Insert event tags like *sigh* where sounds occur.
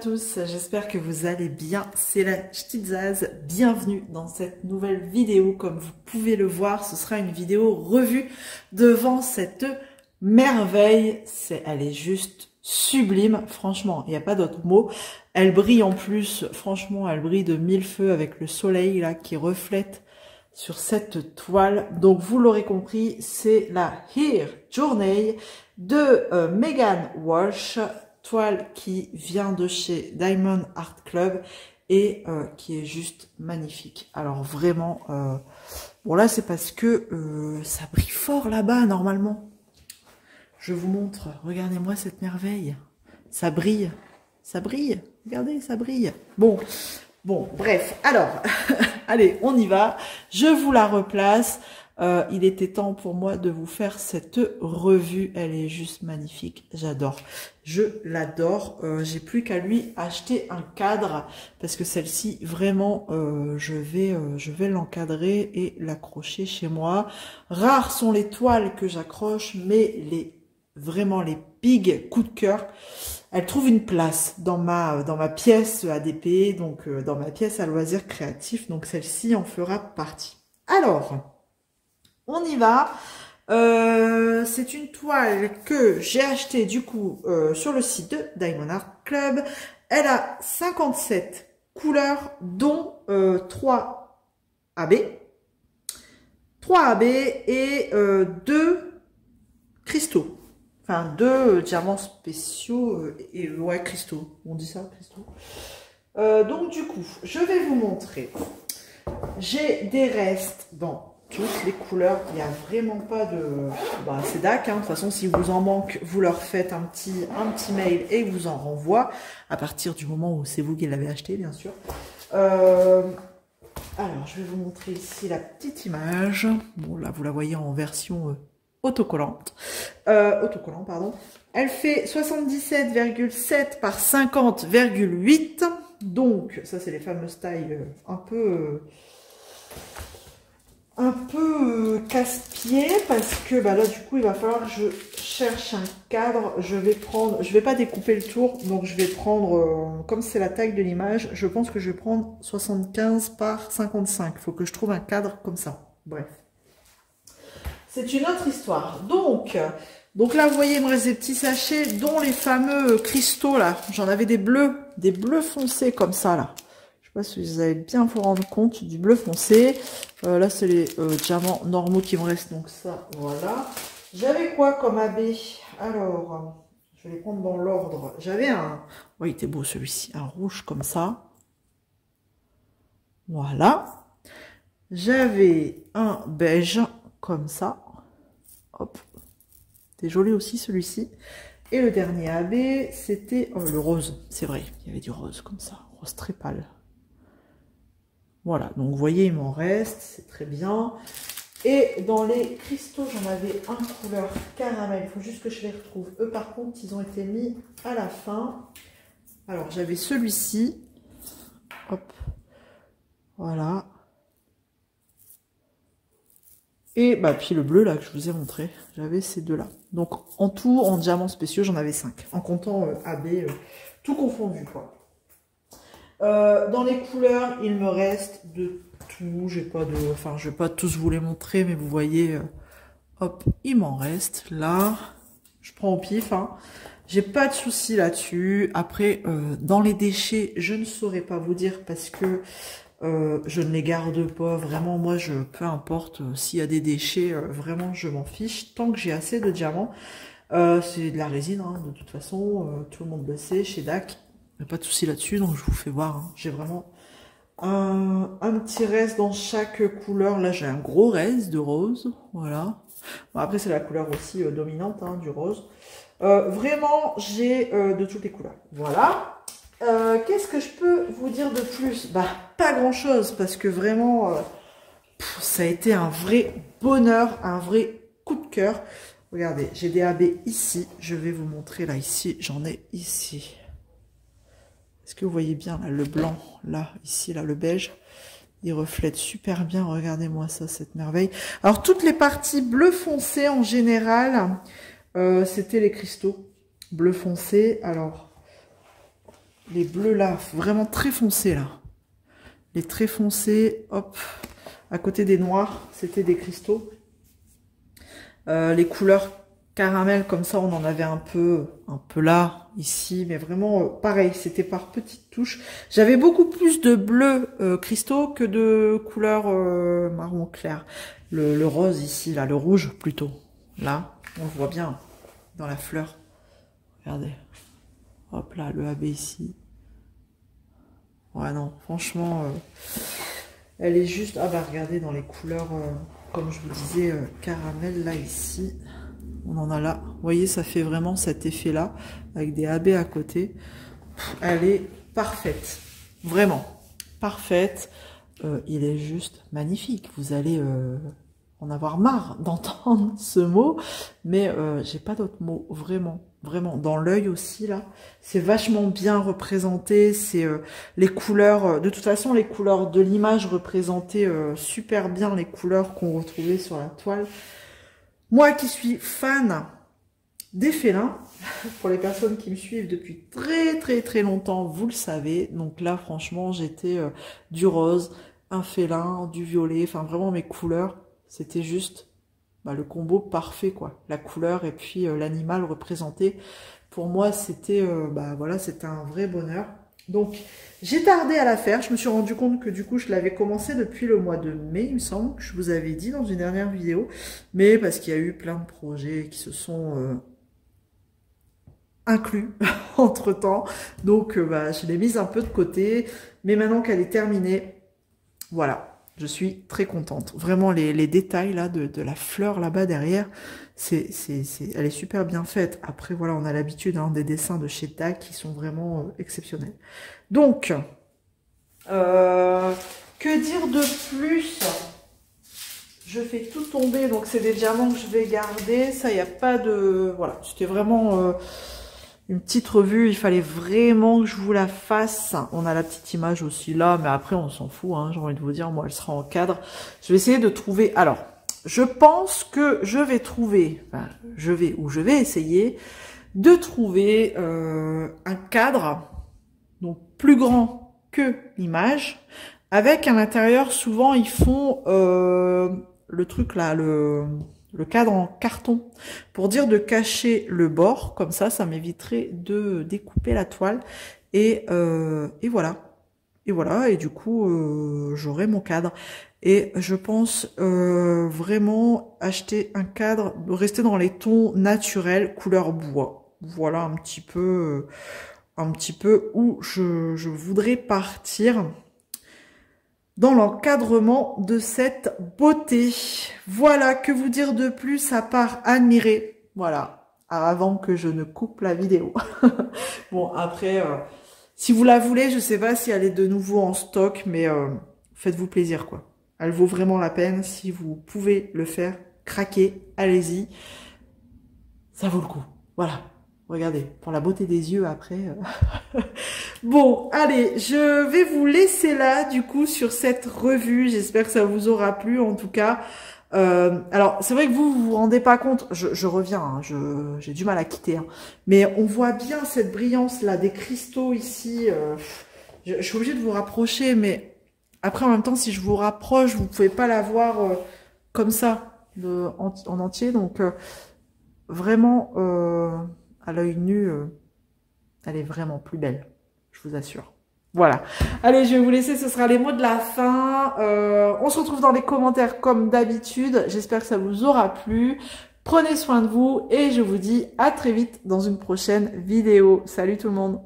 tous, j'espère que vous allez bien, c'est la Zaz. bienvenue dans cette nouvelle vidéo, comme vous pouvez le voir, ce sera une vidéo revue devant cette merveille, c'est, elle est juste sublime, franchement, il n'y a pas d'autre mot, elle brille en plus, franchement, elle brille de mille feux avec le soleil là qui reflète sur cette toile, donc vous l'aurez compris, c'est la Here Journey de euh, Megan Walsh, qui vient de chez Diamond Art Club et euh, qui est juste magnifique. Alors vraiment, euh, bon là c'est parce que euh, ça brille fort là-bas normalement. Je vous montre, regardez-moi cette merveille. Ça brille, ça brille, regardez, ça brille. Bon, bon, bref, alors, *laughs* allez, on y va. Je vous la replace. Euh, il était temps pour moi de vous faire cette revue. Elle est juste magnifique. J'adore. Je l'adore. Euh, J'ai plus qu'à lui acheter un cadre parce que celle-ci, vraiment, euh, je vais, je vais l'encadrer et l'accrocher chez moi. Rares sont les toiles que j'accroche, mais les vraiment les big coup de cœur. Elle trouve une place dans ma dans ma pièce ADP, donc dans ma pièce à loisirs créatifs. Donc celle-ci en fera partie. Alors, on y va. Euh, c'est une toile que j'ai achetée du coup euh, sur le site de Diamond Art Club. Elle a 57 couleurs dont 3 AB. 3 AB et 2 cristaux. Enfin, deux diamants spéciaux et ouais, cristaux. On dit ça, cristaux. Euh, donc du coup, je vais vous montrer. J'ai des restes. Bon, toutes les couleurs. Il n'y a vraiment pas de... Bah, c'est DAC, hein. de toute façon, si vous en manque, vous leur faites un petit, un mail et vous en renvoie à partir du moment où c'est vous qui l'avez acheté, bien sûr. Euh, alors, je vais vous montrer ici la petite image. Bon, là, vous la voyez en version euh, autocollante. Euh, autocollant, pardon. Elle fait 77,7 par 50,8. Donc, ça, c'est les fameuses tailles un peu un peu euh, casse-pied parce que bah là du coup il va falloir que je cherche un cadre. Je vais prendre, je vais pas découper le tour, donc je vais prendre, euh, comme c'est la taille de l'image, je pense que je vais prendre 75 par 55. Il faut que je trouve un cadre comme ça. Bref. C'est une autre histoire. Donc, donc là vous voyez il me reste des petits sachets dont les fameux cristaux là. J'en avais des bleus, des bleus foncés comme ça là si vous allez bien vous rendre compte du bleu foncé. Euh, là, c'est les euh, diamants normaux qui me restent. Donc ça, voilà. J'avais quoi comme AB Alors, je vais les prendre dans l'ordre. J'avais un... Oui, il était beau celui-ci. Un rouge comme ça. Voilà. J'avais un beige comme ça. Hop. C'était joli aussi celui-ci. Et le dernier AB, c'était oh, le rose. C'est vrai, il y avait du rose comme ça. Rose très pâle. Voilà, donc vous voyez, il m'en reste, c'est très bien. Et dans les cristaux, j'en avais un couleur caramel. Il faut juste que je les retrouve. Eux, par contre, ils ont été mis à la fin. Alors, j'avais celui-ci. Hop. Voilà. Et bah, puis le bleu, là, que je vous ai montré. J'avais ces deux-là. Donc, en tout, en diamants spéciaux, j'en avais cinq. En comptant euh, AB, euh, tout confondu, quoi. Euh, dans les couleurs, il me reste de tout. J'ai pas de, enfin, vais pas tous vous les montrer, mais vous voyez, euh, hop, il m'en reste là. Je prends au pif. Hein. J'ai pas de souci là-dessus. Après, euh, dans les déchets, je ne saurais pas vous dire parce que je ne les garde pas. Vraiment, moi, je, peu importe s'il y a des déchets, vraiment, je m'en fiche. Tant que j'ai assez de diamants, c'est de la résine, hein, de toute façon. tout le monde le sait chez DAC pas de souci là-dessus, donc je vous fais voir. Hein. J'ai vraiment un, petit reste dans chaque couleur. Là, j'ai un gros reste de rose. Voilà. après, c'est la couleur aussi euh, dominante hein, du rose. Euh, vraiment, j'ai euh, de toutes les couleurs. Voilà. Qu'est-ce que je peux vous dire de plus? Bah, pas grand-chose, parce que vraiment, ça a été un vrai bonheur, un vrai coup de cœur. Regardez, j'ai des AB ici. Je vais vous montrer là, ici. J'en ai ici. Est-ce que vous voyez bien là, le blanc, là, ici, là, le beige Il reflète super bien, regardez-moi ça, cette merveille. Alors, toutes les parties bleu foncé, en général, euh, c'était les cristaux bleu foncé. Alors, les bleus là, vraiment très foncés là. Les très foncés, hop, à côté des noirs, c'était des cristaux. Euh, les couleurs caramel comme ça, on en avait un peu, un peu là, ici, mais vraiment euh, pareil, c'était par petites touches. J'avais beaucoup plus de bleu euh, cristaux que de couleur marron clair. Le, le, rose ici, là, le rouge plutôt. Là, on le voit bien dans la fleur. Regardez. Hop là, le AB ici. Ouais, non, franchement, euh, elle est juste... Ah bah regardez, dans les couleurs, euh, comme je vous disais, euh, caramel, là, ici, on en a là. Vous voyez, ça fait vraiment cet effet-là, avec des AB à côté. Elle est parfaite, vraiment, parfaite. il est juste magnifique. Vous allez en avoir marre *laughs* d'entendre ce mot, mais j'ai pas d'autres mots, vraiment. Vraiment. Dans l'œil aussi là. C'est vachement bien représenté. C'est euh, les couleurs euh, de toute façon les couleurs de l'image représentaient euh, super bien les couleurs qu'on retrouvait sur la toile moi qui suis fan des félins *laughs* pour les personnes qui me suivent depuis très très très longtemps vous le savez donc là franchement j'étais du rose un félin du violet enfin vraiment mes couleurs c'était juste bah, le combo parfait, quoi. La couleur et puis euh, l'animal représenté. Pour moi, c'était euh, bah, voilà, c'était un vrai bonheur. Donc, j'ai tardé à la faire. Je me suis rendu compte que du coup, je l'avais commencé depuis le mois de mai, il me semble, que je vous avais dit dans une dernière vidéo. Mais parce qu'il y a eu plein de projets qui se sont euh, inclus *laughs* entre-temps. Donc, bah, je l'ai mise un peu de côté. Mais maintenant qu'elle est terminée, voilà, je suis très contente. Vraiment, les, détails là de, la fleur là-bas derrière, c'est, elle est super bien faite. Après, voilà, on a l'habitude hein, des dessins de chez TAC qui sont vraiment euh, exceptionnels. Donc, euh, que dire de plus? Je fais tout tomber, donc c'est des diamants que je vais garder. Ça, il n'y a pas de... Voilà, c'était vraiment... Euh, une petite revue, il fallait vraiment que je vous la fasse. On a la petite image aussi là, mais après on s'en fout, hein, j'ai envie de vous dire, moi elle sera en cadre. Je vais essayer de trouver, alors, je pense que je vais trouver, je vais, ou je vais essayer de trouver euh, un cadre, donc plus grand que l'image, avec à l'intérieur, souvent ils font euh, le truc là, le le cadre en carton pour dire de cacher le bord comme ça ça m'éviterait de découper la toile. Et, euh, et voilà. Et voilà. Et du coup euh, j'aurai mon cadre. Et je pense euh, vraiment acheter un cadre rester dans les tons naturels couleur bois. Voilà un petit peu un petit peu où je, je voudrais partir dans l'encadrement de cette beauté. Voilà, que vous dire de plus à part admirer? Voilà, avant que je ne coupe la vidéo. *laughs* bon, après, euh, si vous la voulez, je sais pas si elle est de nouveau en stock, mais euh, faites-vous plaisir, quoi. Elle vaut vraiment la peine. Si vous pouvez le faire, craquez, allez-y. Ça vaut le coup. Voilà. Regardez, pour la beauté des yeux après. Euh. *laughs* bon, allez, je vais vous laisser là, du coup, sur cette revue. J'espère que ça vous aura plu, en tout cas. Euh, alors, c'est vrai que vous, vous vous rendez pas compte. Je, reviens, hein, j'ai du mal à quitter. Hein. mais on voit bien cette brillance-là, des cristaux ici. Euh, je, suis obligée de vous rapprocher, mais après, en même temps, si je vous rapproche, vous pouvez pas la voir comme ça, en, en, entier. Donc, vraiment à l'œil nu, euh, elle est vraiment plus belle, je vous assure. Voilà. Allez, je vais vous laisser, ce sera les mots de la fin. Euh, on se retrouve dans les commentaires comme d'habitude. J'espère que ça vous aura plu. Prenez soin de vous et je vous dis à très vite dans une prochaine vidéo. Salut tout le monde